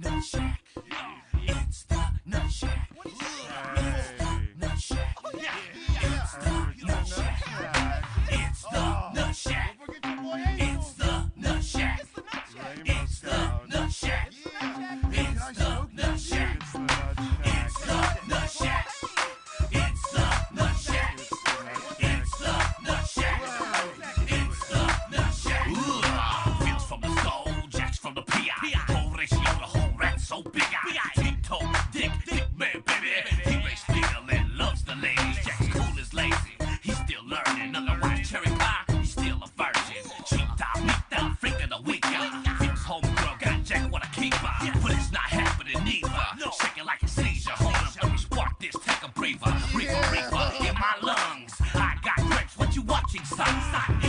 Nutshack. It's the Nutshack. It's the Nutshack. It's the Nutshack. It's the Nutshack. It's the Nutshack. It's the Nut Shack. It's the Nutshack. It's the Nutshack. It's the Nutshack. It's the Nutshack. It's the Nutshack. Feels from the soul, jacks from the PI. Horatio, the whole rat so big I. Team toe, dick, dick man, baby. He race still and loves the ladies. Jack's cool as lazy. He's still learning. Otherwise, cherry pie, he's still a virgin. Cheap top, meat down, freak of the week. Fix homegirl, got Jack what a keeper. But it's not happening neither. Shaking like a seizure. Hold up, let me spark this, take a breather. Reaper, reaper, in my lungs. I got grapes, what you watching, son?